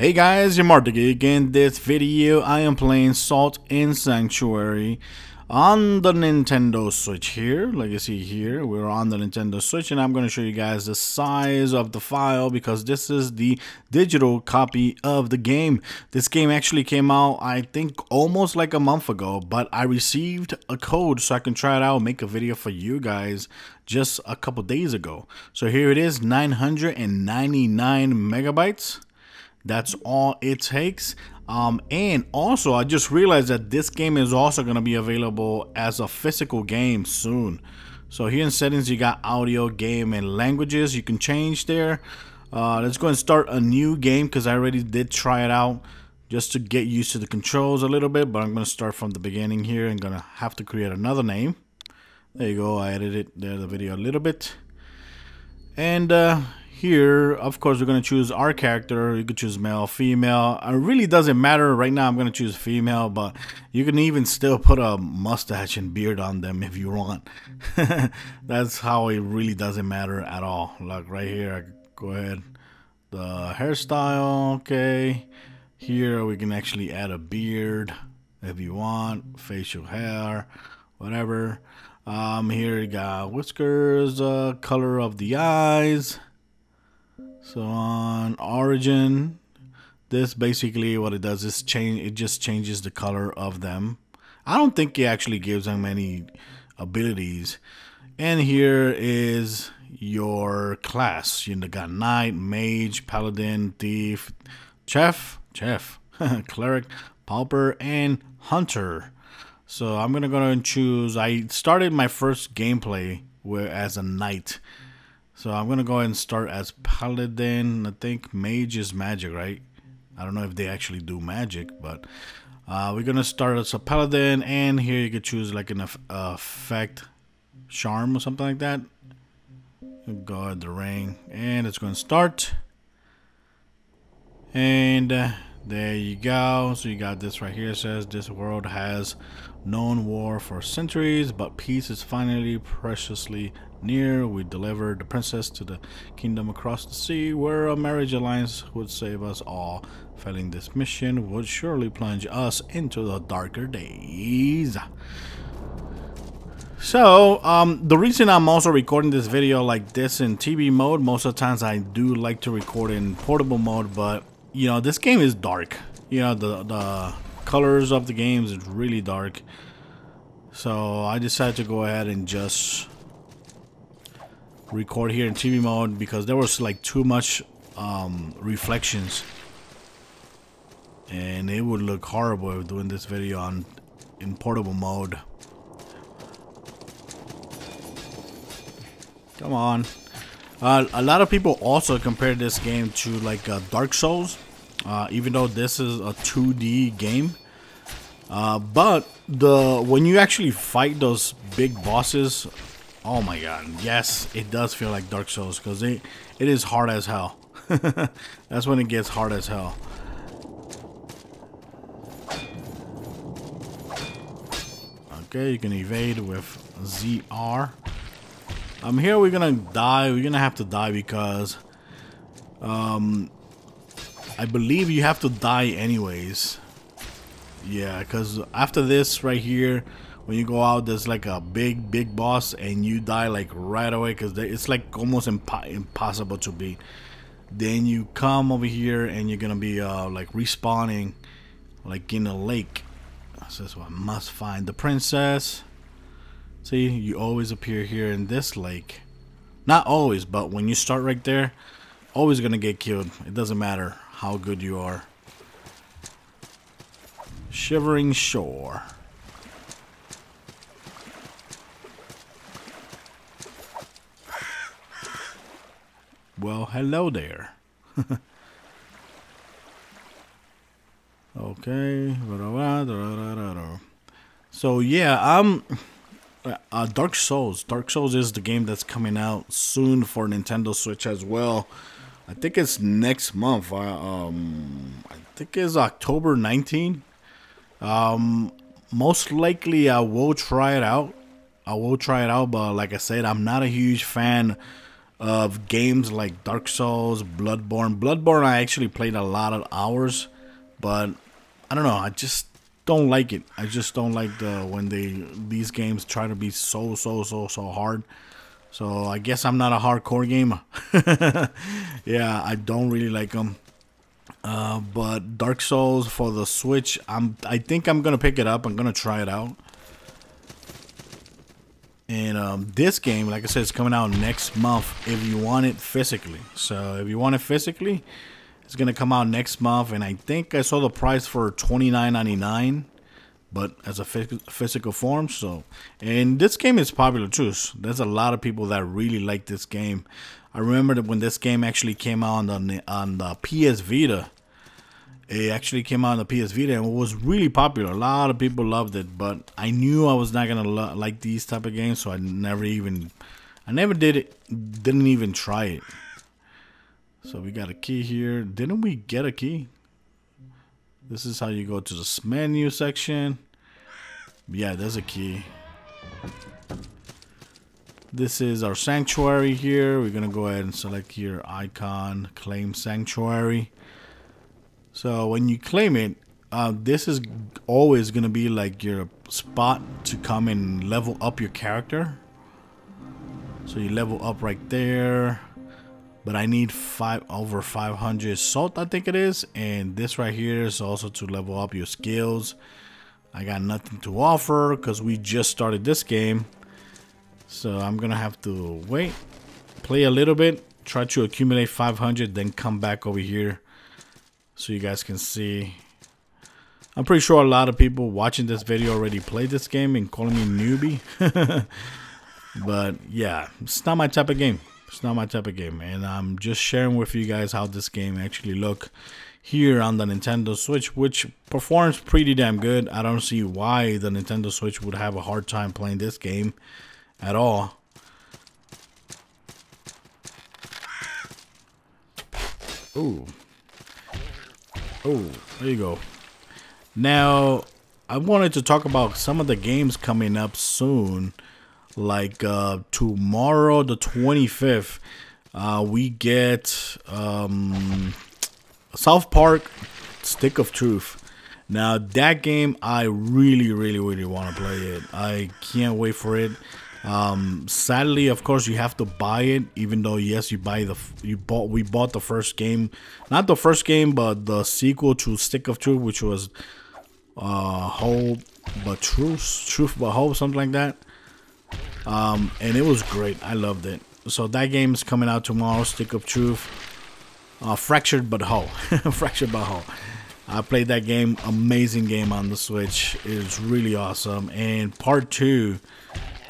Hey guys, your Marc the Geek. In this video, I am playing Salt and Sanctuary on the Nintendo Switch here. Like you see here, we're on the Nintendo Switch and I'm going to show you guys the size of the file because this is the digital copy of the game. This game actually came out, I think, almost like a month ago, but I received a code so I can try it out, make a video for you guys just a couple days ago. So here it is, 999 megabytes. That's all it takes. Um, and also, I just realized that this game is also going to be available as a physical game soon. So here in settings, you got audio, game, and languages. You can change there. Uh, let's go and start a new game because I already did try it out just to get used to the controls a little bit. But I'm going to start from the beginning here. I'm going to have to create another name. There you go. I edited there the video a little bit. And uh, here, of course, we're going to choose our character. You could choose male, female. It really doesn't matter. Right now, I'm going to choose female, but you can even still put a mustache and beard on them if you want. That's how it really doesn't matter at all. Like right here, go ahead. The hairstyle, okay. Here, we can actually add a beard if you want. Facial hair, whatever. Um, here you got whiskers, uh, color of the eyes so on origin, this basically what it does is change. It just changes the color of them. I don't think it actually gives them any abilities. And here is your class. You got knight, mage, paladin, thief, chef, chef, cleric, pauper, and hunter. So I'm gonna go and choose. I started my first gameplay where as a knight so I'm gonna go ahead and start as paladin. I think mage is magic, right? I don't know if they actually do magic, but uh, we're gonna start as a paladin, and here you can choose like an effect, charm or something like that. Go ahead the ring, and it's gonna start. And uh, there you go. So you got this right here. It says this world has known war for centuries, but peace is finally preciously near, we delivered the princess to the kingdom across the sea, where a marriage alliance would save us all. Failing this mission would surely plunge us into the darker days. So, um, the reason I'm also recording this video like this in TV mode, most of the times I do like to record in portable mode, but, you know, this game is dark. You know, the, the colors of the games is really dark. So, I decided to go ahead and just record here in TV mode because there was like too much um, reflections. And it would look horrible doing this video on in portable mode. Come on. Uh, a lot of people also compare this game to like uh, Dark Souls uh, even though this is a 2D game. Uh, but the when you actually fight those big bosses Oh my god, yes, it does feel like Dark Souls because it, it is hard as hell. That's when it gets hard as hell. Okay, you can evade with ZR. I'm um, here we're gonna die. We're gonna have to die because, um, I believe you have to die anyways. Yeah, because after this right here, when you go out there's like a big big boss and you die like right away because it's like almost impo impossible to beat. Then you come over here and you're gonna be uh, like respawning like in a lake. So I must find. The princess. See you always appear here in this lake. Not always but when you start right there always gonna get killed. It doesn't matter how good you are. Shivering Shore Well, hello there. okay. So yeah, um, uh, Dark Souls. Dark Souls is the game that's coming out soon for Nintendo Switch as well. I think it's next month. Uh, um, I think it's October 19. Um, most likely I will try it out. I will try it out, but like I said, I'm not a huge fan of games like Dark Souls, Bloodborne. Bloodborne, I actually played a lot of hours, but I don't know. I just don't like it. I just don't like the when they these games try to be so so so so hard. So I guess I'm not a hardcore gamer. yeah, I don't really like them. Uh, but Dark Souls for the Switch, I'm I think I'm gonna pick it up. I'm gonna try it out. And um, this game, like I said, is coming out next month if you want it physically. So if you want it physically, it's gonna come out next month. And I think I saw the price for twenty nine ninety nine, but as a physical form. So, and this game is popular too. So there's a lot of people that really like this game. I remember that when this game actually came out on the on the PS Vita it actually came out on the PS Vita and it was really popular. A lot of people loved it, but I knew I was not gonna lo- like these type of games, so I never even, I never did it. Didn't even try it. So we got a key here. Didn't we get a key? This is how you go to the menu section. Yeah, there's a key. This is our sanctuary here. We're gonna go ahead and select here icon, claim sanctuary. So when you claim it, uh, this is always going to be like your spot to come and level up your character. So you level up right there. But I need five over 500 salt, I think it is. And this right here is also to level up your skills. I got nothing to offer because we just started this game. So I'm going to have to wait, play a little bit, try to accumulate 500, then come back over here so you guys can see. I'm pretty sure a lot of people watching this video already played this game and calling me newbie. but yeah, it's not my type of game. It's not my type of game. And I'm just sharing with you guys how this game actually look here on the Nintendo Switch, which performs pretty damn good. I don't see why the Nintendo Switch would have a hard time playing this game at all. Ooh. Oh, there you go. Now, I wanted to talk about some of the games coming up soon. Like uh, tomorrow, the 25th, uh, we get um, South Park Stick of Truth. Now, that game, I really, really, really want to play it. I can't wait for it. Um, sadly, of course, you have to buy it. Even though, yes, you buy the you bought we bought the first game, not the first game, but the sequel to Stick of Truth, which was uh Hope but Truth, Truth but Hope, something like that. Um, and it was great. I loved it. So that game is coming out tomorrow. Stick of Truth, uh, Fractured but Whole, Fractured but Whole. I played that game, amazing game on the Switch. It's really awesome. And part two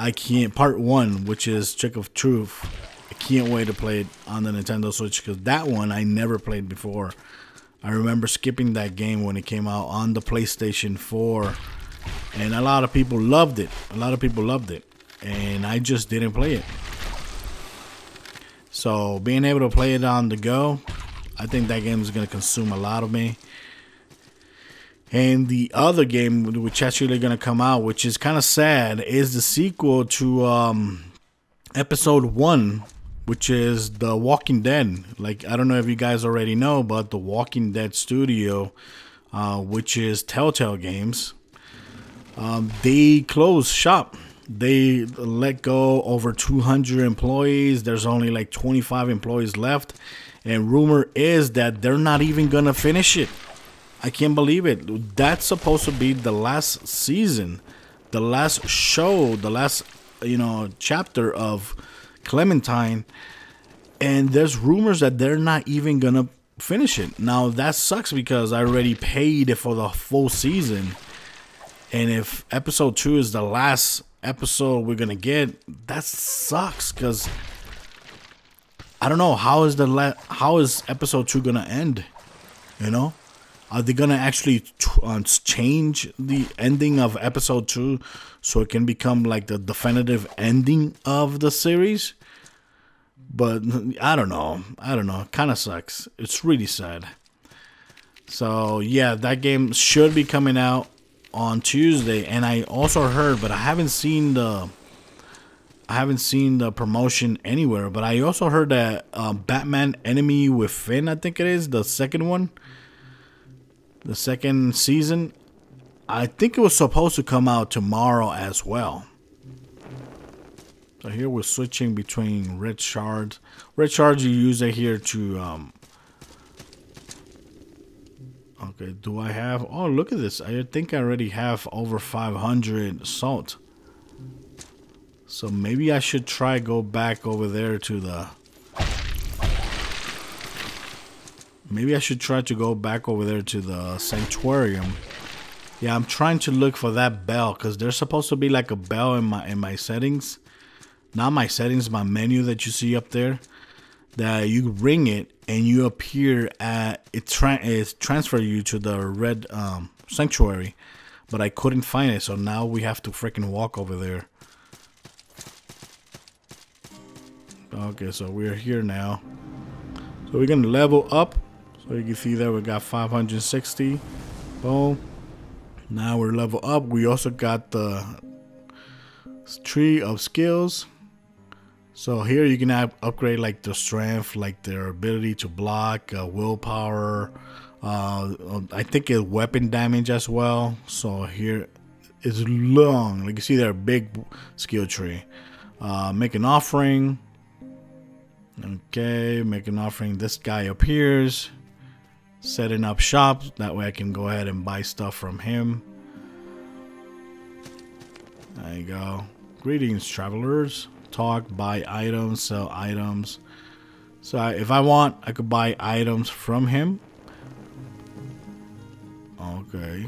I can't. Part one, which is Trick of Truth, I can't wait to play it on the Nintendo Switch because that one I never played before. I remember skipping that game when it came out on the PlayStation 4, and a lot of people loved it. A lot of people loved it, and I just didn't play it. So being able to play it on the go, I think that game is going to consume a lot of me. And the other game, which actually going to come out, which is kind of sad, is the sequel to um, episode one, which is The Walking Dead. Like, I don't know if you guys already know, but The Walking Dead Studio, uh, which is Telltale Games, um, they closed shop. They let go over 200 employees. There's only like 25 employees left. And rumor is that they're not even going to finish it. I can't believe it. That's supposed to be the last season, the last show, the last you know chapter of Clementine, and there's rumors that they're not even gonna finish it. Now that sucks because I already paid for the full season, and if episode two is the last episode we're gonna get, that sucks because. I don't know how is the la- how is episode two gonna end, you know. Are they gonna actually uh, change the ending of episode two so it can become like the definitive ending of the series? But I don't know. I don't know. Kind of sucks. It's really sad. So yeah, that game should be coming out on Tuesday, and I also heard, but I haven't seen the I haven't seen the promotion anywhere, but I also heard that uh, Batman Enemy Within, I think it is, the second one, the second season, I think it was supposed to come out tomorrow as well. So here we're switching between red shards. Red shards you use it here to um Okay, do I have Oh, look at this. I think I already have over 500 salt. So maybe I should try go back over there to the Maybe I should try to go back over there to the sanctuarium. Yeah, I'm trying to look for that bell because there's supposed to be like a bell in my in my settings not my settings, my menu that you see up there, that you ring it and you appear at it, tra- it transfer you to the red um, sanctuary, but I couldn't find it, so now we have to freaking walk over there. Okay, so we're here now. So we're gonna level up. So you can see that we got 560. Boom. Now we're level up. We also got the tree of skills. So here you can upgrade like the strength, like their ability to block, uh, willpower. Uh, I think it weapon damage as well. So here is long. Like you see there, big skill tree. Uh, make an offering. Okay, make an offering. This guy appears. Setting up shop. That way I can go ahead and buy stuff from him. There you go. Greetings, travelers talk, buy items, sell items. So if I want, I could buy items from him. Okay.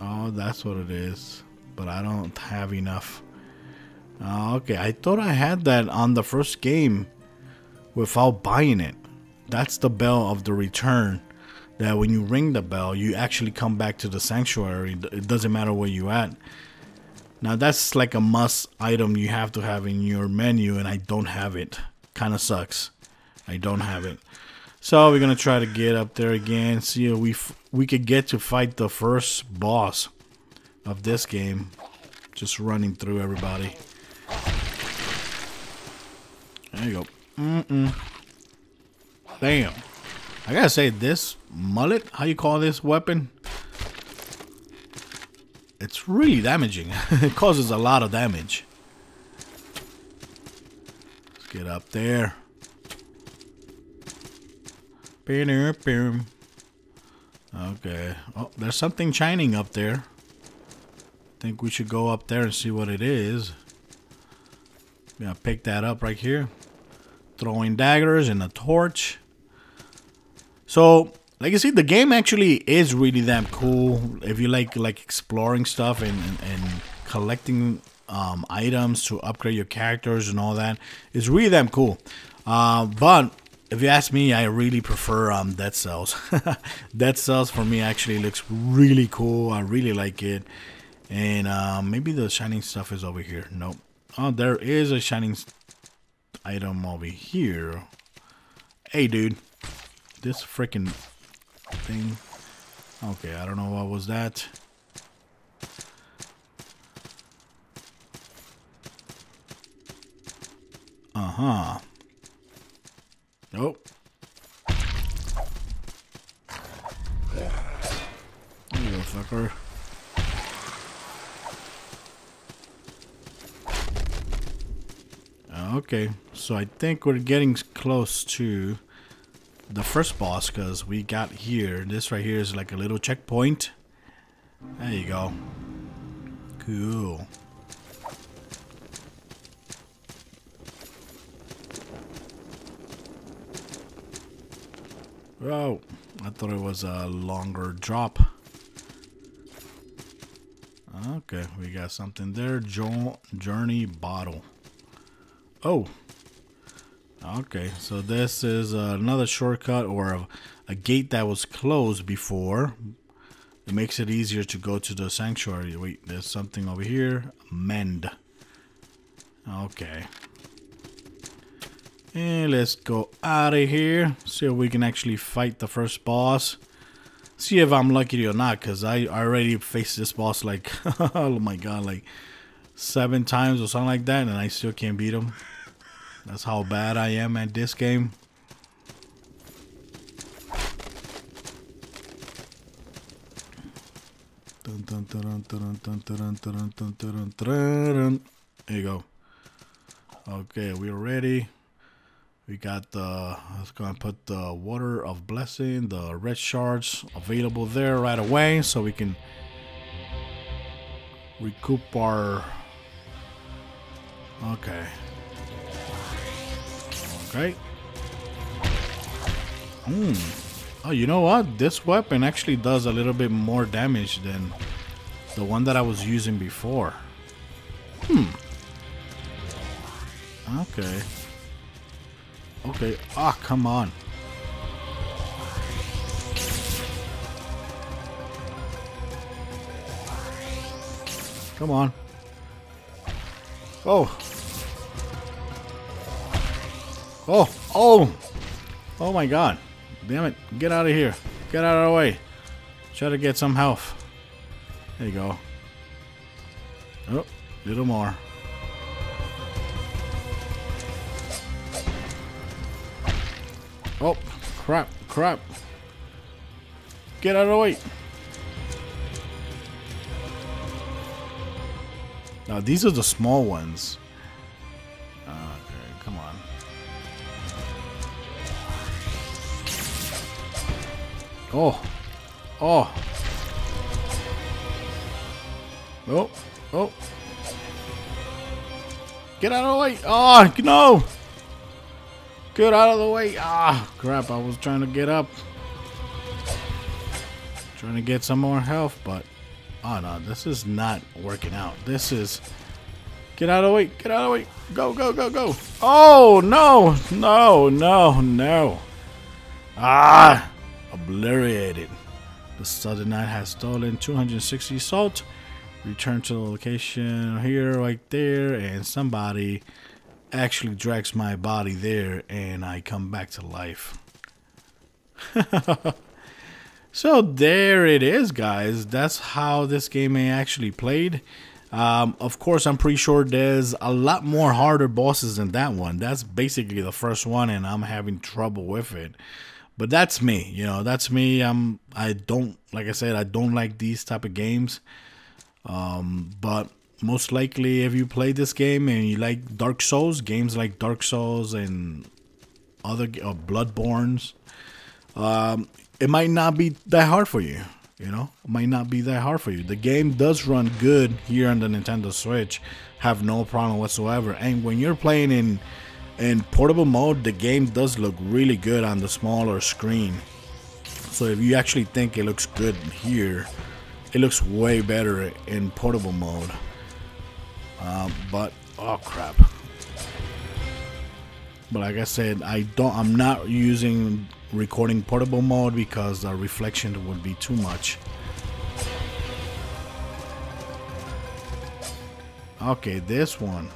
Oh, that's what it is. But I don't have enough. Uh, okay, I thought I had that on the first game without buying it. That's the bell of the return. That when you ring the bell, you actually come back to the sanctuary. It doesn't matter where you at. Now that's like a must item you have to have in your menu and I don't have it. Kind of sucks. I don't have it. So we're gonna try to get up there again. See if we we could get to fight the first boss of this game. Just running through everybody. There you go. Mm-mm. Damn. I gotta say, this mullet, how you call this weapon? It's really damaging. it causes a lot of damage. Let's get up there. Okay. Oh, there's something shining up there. I think we should go up there and see what it is. Yeah, pick that up right here. Throwing daggers and a torch. So, like I see, the game actually is really damn cool. If you like like exploring stuff and, and, and collecting um, items to upgrade your characters and all that, it's really damn cool. Uh, but if you ask me, I really prefer um, Dead Cells. Dead Cells for me actually looks really cool. I really like it. And uh, maybe the shining stuff is over here. Nope. Oh, there is a shining item over here. Hey, dude. This freaking thing. Okay, I don't know what was that. Uh-huh. Nope. There you go, fucker. Okay, so I think we're getting close to the first boss because we got here. This right here is like a little checkpoint. There you go. Cool. Oh, I thought it was a longer drop. Okay, we got something there. Jo journey bottle. Oh, Okay, so this is another shortcut or a, a, gate that was closed before. It makes it easier to go to the sanctuary. Wait, there's something over here. Mend. Okay. And let's go out of here. See if we can actually fight the first boss. See if I'm lucky or not, because I already faced this boss like, oh my god, like seven times or something like that, and I still can't beat him. That's how bad I am at this game. There you go. Okay, we're ready. We got the, let's go and put the water of blessing, the red shards available there right away so we can recoup our, okay. Okay. Hmm. Oh, you know what? This weapon actually does a little bit more damage than the one that I was using before. Hmm. Okay. Okay. Ah, oh, come on. Come on. Oh. Oh. Oh. Oh my god. Damn it. Get out of here. Get out of the way. Try to get some health. There you go. Oh, little more. Oh, crap, crap. Get out of the way. Now, these are the small ones. Oh. Oh. Oh. Oh. Get out of the way. Oh, no. Get out of the way. Ah, crap. I was trying to get up. Trying to get some more health, but... Oh, no. This is not working out. This is... Get out of the way. Get out of the way. Go, go, go, go. Oh, no. No, no, no. Ah. Obliterated. The Sodden Knight has stolen 260 salt. Return to the location here, right there, and somebody actually drags my body there and I come back to life. so there it is, guys. That's how this game may actually played. Um, of course, I'm pretty sure there's a lot more harder bosses than that one. That's basically the first one, and I'm having trouble with it. But that's me, you know. That's me. I'm. I don't like I said. I don't like these type of games. Um, but most likely if you play this game and you like Dark Souls, games like Dark Souls and other uh, Bloodbornes, um, it might not be that hard for you. You know, it might not be that hard for you. The game does run good here on the Nintendo Switch, have no problem whatsoever. And when you're playing in in portable mode, the game does look really good on the smaller screen. So if you actually think it looks good here, it looks way better in portable mode. Um, but oh crap! But like I said, I don't. I'm not using recording portable mode because the reflection would be too much. Okay, this one,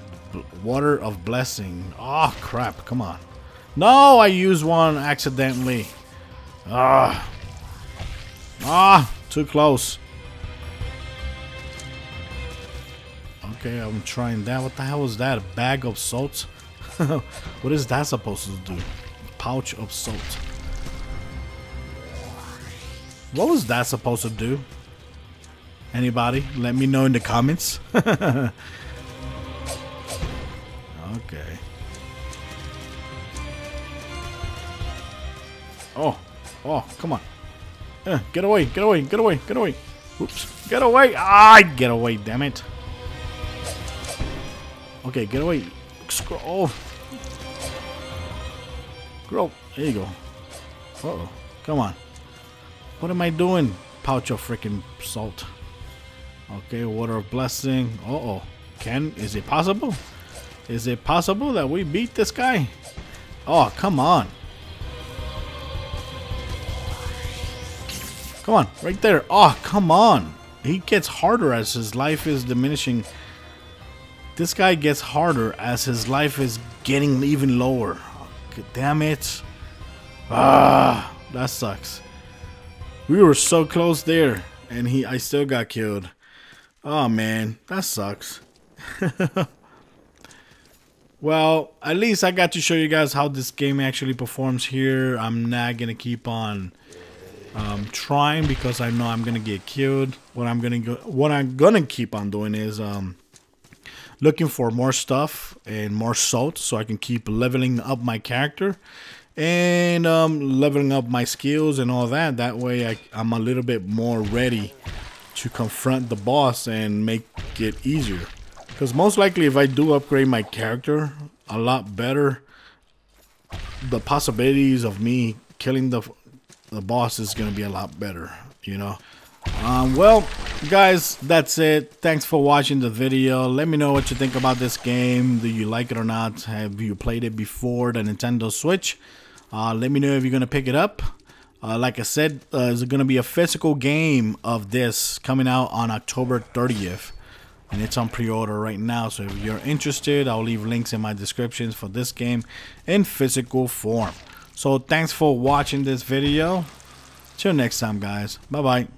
water of blessing. Oh crap! Come on. No, I used one accidentally. Ah. Ah, too close. Okay, I'm trying that. What the hell is that? A bag of salt? what is that supposed to do? Pouch of salt. What was that supposed to do? Anybody? Let me know in the comments. Oh. Oh, come on. Uh, get away, get away, get away, get away. Oops. Get away. Ah, get away, damn it. Okay, get away. Scroll. Oh. Grow. There you go. Uh oh. Come on. What am I doing? Pouch of freaking salt. Okay, water of blessing. Uh oh. Can is it possible? Is it possible that we beat this guy? Oh, come on. Come on, right there. Oh, come on. He gets harder as his life is diminishing this guy gets harder as his life is getting even lower. damn it. Ah, that sucks. We were so close there, and he I still got killed. Oh man, that sucks. well, at least I got to show you guys how this game actually performs here. I'm not gonna keep on um, trying because I know I'm gonna get killed. What I'm gonna go, what I'm gonna keep on doing is um, looking for more stuff and more salt so I can keep leveling up my character and um, leveling up my skills and all that. That way I, I'm a little bit more ready to confront the boss and make it easier. Because most likely if I do upgrade my character a lot better, the possibilities of me killing the, the boss is going to be a lot better, you know. Um, well, guys, that's it. Thanks for watching the video. Let me know what you think about this game. Do you like it or not? Have you played it before the Nintendo Switch? Uh, let me know if you're going to pick it up. Uh, like I said, uh, there's going to be a physical game of this coming out on October 30th. And it's on pre-order right now. So if you're interested, I'll leave links in my descriptions for this game in physical form. So thanks for watching this video. Till next time, guys. Bye-bye.